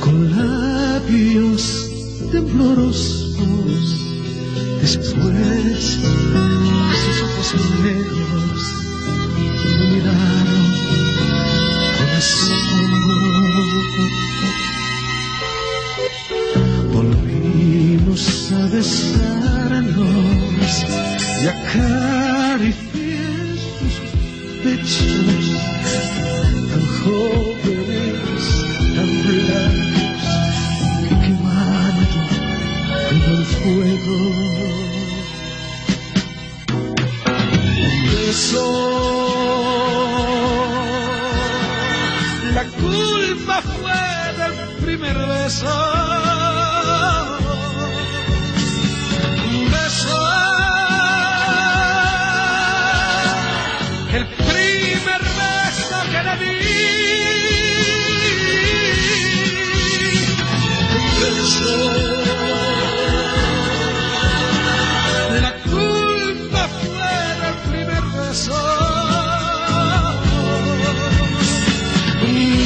con labios temblorosos. Después sus ojos negros me miraron con asombro. Volvimos a besarnos y acaricié sus pechos la culpa fue del primer beso.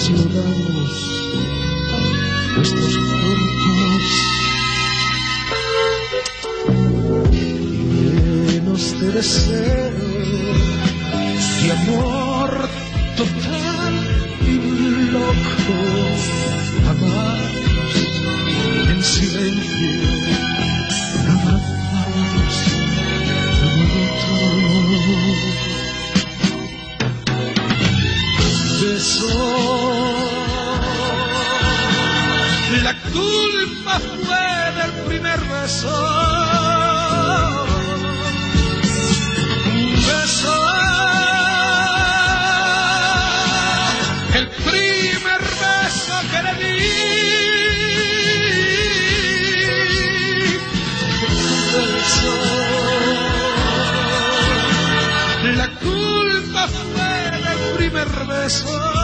desnudamos nuestros cuerpos. Llenos de deseo, Beso, la culpa fue del primer beso. Un beso, el primer beso que le di. La culpa fue del primer beso.